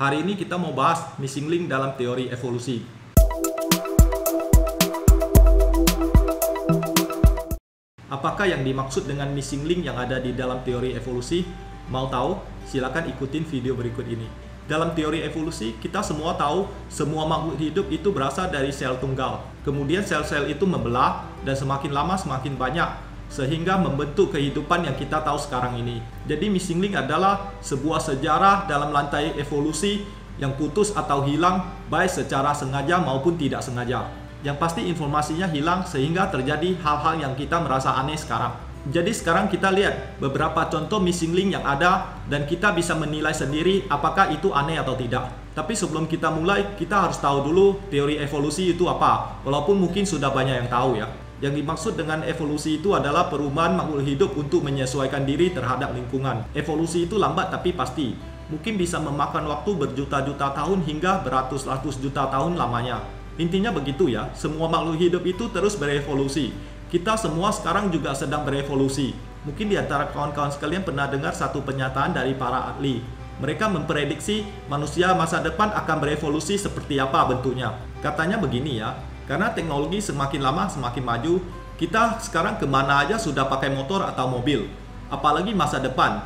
Hari ini kita mau bahas missing link dalam teori evolusi. Apakah yang dimaksud dengan missing link yang ada di dalam teori evolusi? Mau tahu? Silakan ikutin video berikut ini. Dalam teori evolusi, kita semua tahu semua makhluk hidup itu berasal dari sel tunggal. Kemudian sel-sel itu membelah dan semakin lama semakin banyak sehingga membentuk kehidupan yang kita tahu sekarang ini. Jadi missing link adalah sebuah sejarah dalam lantai evolusi yang putus atau hilang baik secara sengaja maupun tidak sengaja. Yang pasti informasinya hilang sehingga terjadi hal-hal yang kita merasa aneh sekarang. Jadi sekarang kita lihat beberapa contoh missing link yang ada dan kita bisa menilai sendiri apakah itu aneh atau tidak. Tapi sebelum kita mulai, kita harus tahu dulu teori evolusi itu apa. Walaupun mungkin sudah banyak yang tahu ya. Yang dimaksud dengan evolusi itu adalah perubahan makhluk hidup untuk menyesuaikan diri terhadap lingkungan. Evolusi itu lambat tapi pasti. Mungkin bisa memakan waktu berjuta-juta tahun hingga beratus-ratus juta tahun lamanya. Intinya begitu ya, semua makhluk hidup itu terus berevolusi kita semua sekarang juga sedang berevolusi. Mungkin di antara kawan-kawan sekalian pernah dengar satu pernyataan dari para ahli. Mereka memprediksi manusia masa depan akan berevolusi seperti apa bentuknya. Katanya begini ya, karena teknologi semakin lama semakin maju, kita sekarang ke mana aja sudah pakai motor atau mobil. Apalagi masa depan,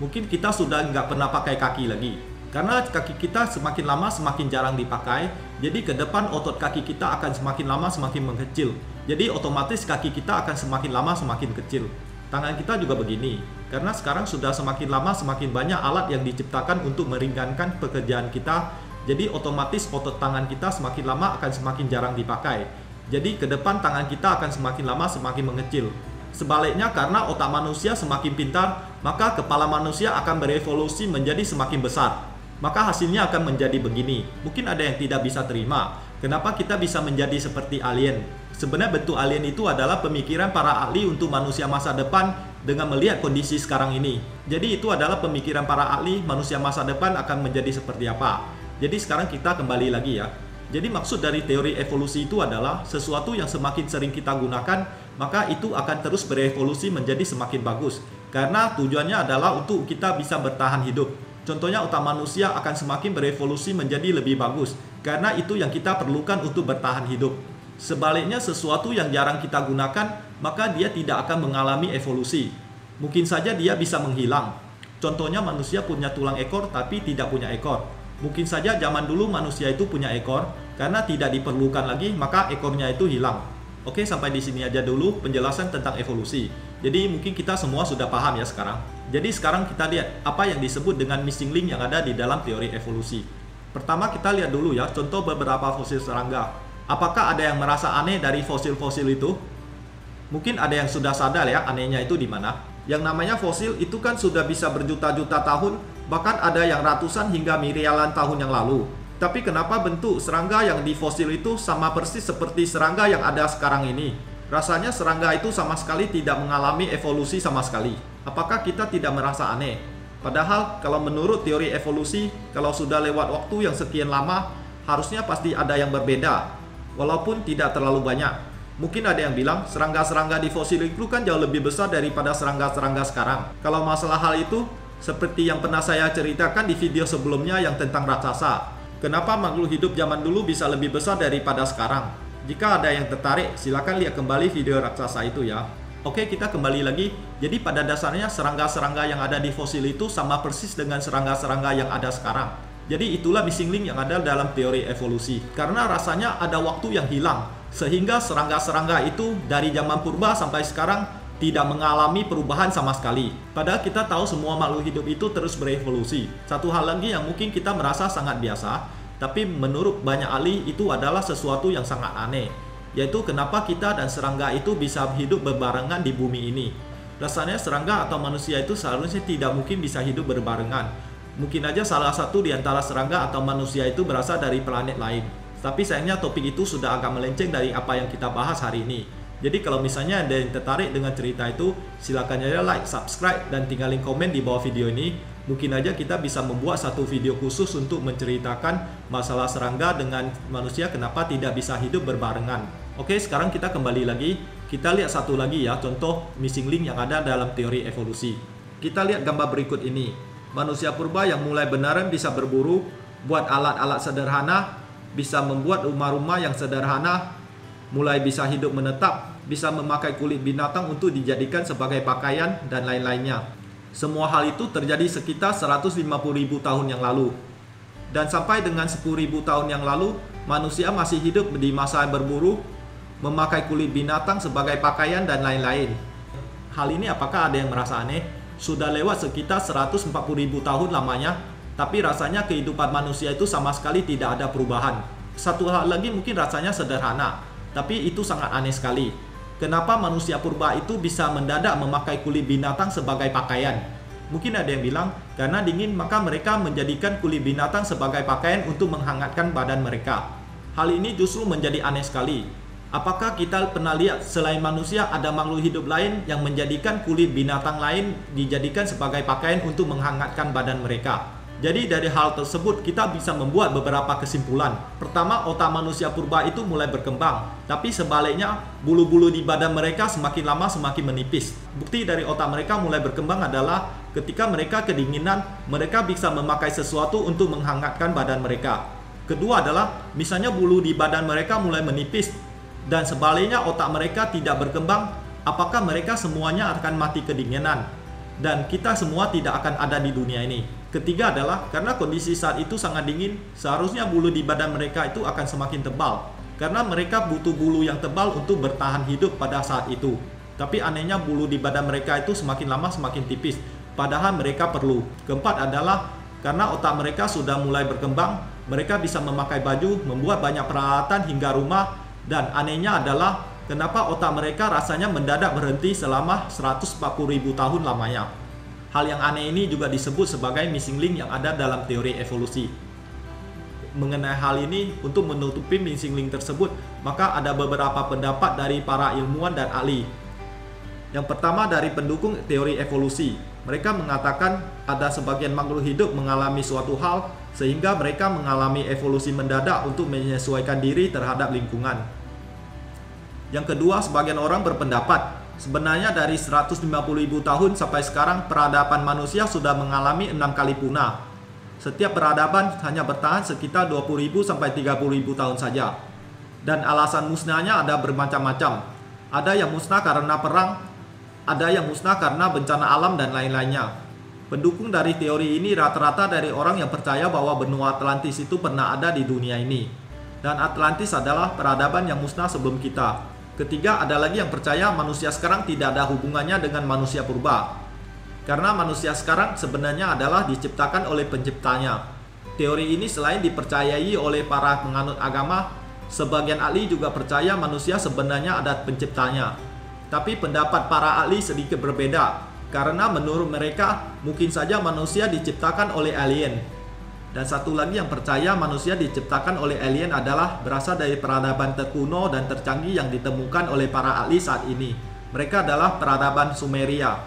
mungkin kita sudah nggak pernah pakai kaki lagi. Karena kaki kita semakin lama semakin jarang dipakai, jadi ke depan otot kaki kita akan semakin lama semakin mengecil. Jadi otomatis kaki kita akan semakin lama semakin kecil. Tangan kita juga begini, karena sekarang sudah semakin lama semakin banyak alat yang diciptakan untuk meringankan pekerjaan kita. Jadi otomatis otot tangan kita semakin lama akan semakin jarang dipakai. Jadi ke depan tangan kita akan semakin lama semakin mengecil. Sebaliknya karena otak manusia semakin pintar, maka kepala manusia akan berevolusi menjadi semakin besar maka hasilnya akan menjadi begini. Mungkin ada yang tidak bisa terima. Kenapa kita bisa menjadi seperti alien? Sebenarnya bentuk alien itu adalah pemikiran para ahli untuk manusia masa depan dengan melihat kondisi sekarang ini. Jadi itu adalah pemikiran para ahli manusia masa depan akan menjadi seperti apa. Jadi sekarang kita kembali lagi ya. Jadi maksud dari teori evolusi itu adalah sesuatu yang semakin sering kita gunakan, maka itu akan terus berevolusi menjadi semakin bagus. Karena tujuannya adalah untuk kita bisa bertahan hidup. Contohnya otak manusia akan semakin berevolusi menjadi lebih bagus karena itu yang kita perlukan untuk bertahan hidup. Sebaliknya sesuatu yang jarang kita gunakan, maka dia tidak akan mengalami evolusi. Mungkin saja dia bisa menghilang. Contohnya manusia punya tulang ekor tapi tidak punya ekor. Mungkin saja zaman dulu manusia itu punya ekor karena tidak diperlukan lagi maka ekornya itu hilang. Oke, sampai di sini aja dulu penjelasan tentang evolusi. Jadi mungkin kita semua sudah paham ya sekarang. Jadi sekarang kita lihat apa yang disebut dengan missing link yang ada di dalam teori evolusi. Pertama kita lihat dulu ya contoh beberapa fosil serangga. Apakah ada yang merasa aneh dari fosil-fosil itu? Mungkin ada yang sudah sadar ya anehnya itu di mana. Yang namanya fosil itu kan sudah bisa berjuta-juta tahun, bahkan ada yang ratusan hingga miliaran tahun yang lalu. Tapi kenapa bentuk serangga yang di fosil itu sama persis seperti serangga yang ada sekarang ini? Rasanya serangga itu sama sekali tidak mengalami evolusi sama sekali. Apakah kita tidak merasa aneh? Padahal kalau menurut teori evolusi, kalau sudah lewat waktu yang sekian lama, harusnya pasti ada yang berbeda. Walaupun tidak terlalu banyak. Mungkin ada yang bilang serangga-serangga di fosil itu kan jauh lebih besar daripada serangga-serangga sekarang. Kalau masalah hal itu, seperti yang pernah saya ceritakan di video sebelumnya yang tentang raksasa. Kenapa makhluk hidup zaman dulu bisa lebih besar daripada sekarang? Jika ada yang tertarik, silakan lihat kembali video raksasa itu ya. Oke, kita kembali lagi. Jadi pada dasarnya serangga-serangga yang ada di fosil itu sama persis dengan serangga-serangga yang ada sekarang. Jadi itulah missing link yang ada dalam teori evolusi. Karena rasanya ada waktu yang hilang. Sehingga serangga-serangga itu dari zaman purba sampai sekarang tidak mengalami perubahan sama sekali. Padahal kita tahu semua makhluk hidup itu terus berevolusi. Satu hal lagi yang mungkin kita merasa sangat biasa, tapi menurut banyak ahli itu adalah sesuatu yang sangat aneh, yaitu kenapa kita dan serangga itu bisa hidup berbarengan di bumi ini. Rasanya serangga atau manusia itu seharusnya tidak mungkin bisa hidup berbarengan. Mungkin aja salah satu di antara serangga atau manusia itu berasal dari planet lain. Tapi sayangnya topik itu sudah agak melenceng dari apa yang kita bahas hari ini. Jadi kalau misalnya ada yang tertarik dengan cerita itu, silakan aja like, subscribe, dan tinggalin komen di bawah video ini mungkin aja kita bisa membuat satu video khusus untuk menceritakan masalah serangga dengan manusia kenapa tidak bisa hidup berbarengan. Oke, sekarang kita kembali lagi. Kita lihat satu lagi ya, contoh missing link yang ada dalam teori evolusi. Kita lihat gambar berikut ini. Manusia purba yang mulai benaran bisa berburu, buat alat-alat sederhana, bisa membuat rumah-rumah yang sederhana, mulai bisa hidup menetap, bisa memakai kulit binatang untuk dijadikan sebagai pakaian dan lain-lainnya. Semua hal itu terjadi sekitar 150.000 tahun yang lalu. Dan sampai dengan 10.000 tahun yang lalu, manusia masih hidup di masa berburu, memakai kulit binatang sebagai pakaian dan lain-lain. Hal ini apakah ada yang merasa aneh? Sudah lewat sekitar 140.000 tahun lamanya, tapi rasanya kehidupan manusia itu sama sekali tidak ada perubahan. Satu hal lagi mungkin rasanya sederhana, tapi itu sangat aneh sekali. Kenapa manusia purba itu bisa mendadak memakai kulit binatang sebagai pakaian? Mungkin ada yang bilang, karena dingin maka mereka menjadikan kulit binatang sebagai pakaian untuk menghangatkan badan mereka. Hal ini justru menjadi aneh sekali. Apakah kita pernah lihat selain manusia ada makhluk hidup lain yang menjadikan kulit binatang lain dijadikan sebagai pakaian untuk menghangatkan badan mereka? Jadi dari hal tersebut kita bisa membuat beberapa kesimpulan. Pertama, otak manusia purba itu mulai berkembang, tapi sebaliknya bulu-bulu di badan mereka semakin lama semakin menipis. Bukti dari otak mereka mulai berkembang adalah ketika mereka kedinginan, mereka bisa memakai sesuatu untuk menghangatkan badan mereka. Kedua adalah misalnya bulu di badan mereka mulai menipis dan sebaliknya otak mereka tidak berkembang, apakah mereka semuanya akan mati kedinginan? Dan kita semua tidak akan ada di dunia ini. Ketiga adalah karena kondisi saat itu sangat dingin, seharusnya bulu di badan mereka itu akan semakin tebal karena mereka butuh bulu yang tebal untuk bertahan hidup pada saat itu. Tapi anehnya bulu di badan mereka itu semakin lama semakin tipis, padahal mereka perlu. Keempat adalah karena otak mereka sudah mulai berkembang, mereka bisa memakai baju, membuat banyak peralatan hingga rumah, dan anehnya adalah kenapa otak mereka rasanya mendadak berhenti selama 140.000 tahun lamanya. Hal yang aneh ini juga disebut sebagai missing link yang ada dalam teori evolusi. Mengenai hal ini, untuk menutupi missing link tersebut, maka ada beberapa pendapat dari para ilmuwan dan ahli. Yang pertama dari pendukung teori evolusi. Mereka mengatakan ada sebagian makhluk hidup mengalami suatu hal sehingga mereka mengalami evolusi mendadak untuk menyesuaikan diri terhadap lingkungan. Yang kedua, sebagian orang berpendapat Sebenarnya dari 150.000 tahun sampai sekarang peradaban manusia sudah mengalami enam kali punah. Setiap peradaban hanya bertahan sekitar 20.000 sampai 30.000 tahun saja. Dan alasan musnahnya ada bermacam-macam. Ada yang musnah karena perang, ada yang musnah karena bencana alam dan lain-lainnya. Pendukung dari teori ini rata-rata dari orang yang percaya bahwa benua Atlantis itu pernah ada di dunia ini. Dan Atlantis adalah peradaban yang musnah sebelum kita. Ketiga, ada lagi yang percaya manusia sekarang tidak ada hubungannya dengan manusia purba. Karena manusia sekarang sebenarnya adalah diciptakan oleh penciptanya. Teori ini selain dipercayai oleh para penganut agama, sebagian ahli juga percaya manusia sebenarnya ada penciptanya. Tapi pendapat para ahli sedikit berbeda, karena menurut mereka mungkin saja manusia diciptakan oleh alien, dan satu lagi yang percaya manusia diciptakan oleh alien adalah berasal dari peradaban terkuno dan tercanggih yang ditemukan oleh para ahli saat ini. Mereka adalah peradaban Sumeria.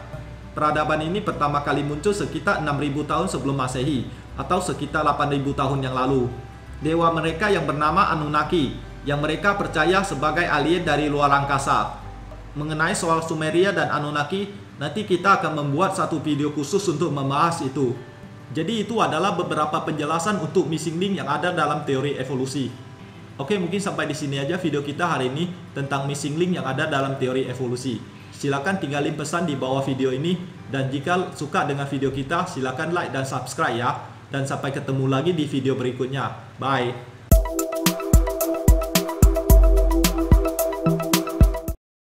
Peradaban ini pertama kali muncul sekitar 6000 tahun sebelum Masehi atau sekitar 8000 tahun yang lalu. Dewa mereka yang bernama Anunnaki yang mereka percaya sebagai alien dari luar angkasa. Mengenai soal Sumeria dan Anunnaki, nanti kita akan membuat satu video khusus untuk membahas itu. Jadi itu adalah beberapa penjelasan untuk missing link yang ada dalam teori evolusi. Oke, mungkin sampai di sini aja video kita hari ini tentang missing link yang ada dalam teori evolusi. Silakan tinggalin pesan di bawah video ini dan jika suka dengan video kita silakan like dan subscribe ya. Dan sampai ketemu lagi di video berikutnya. Bye.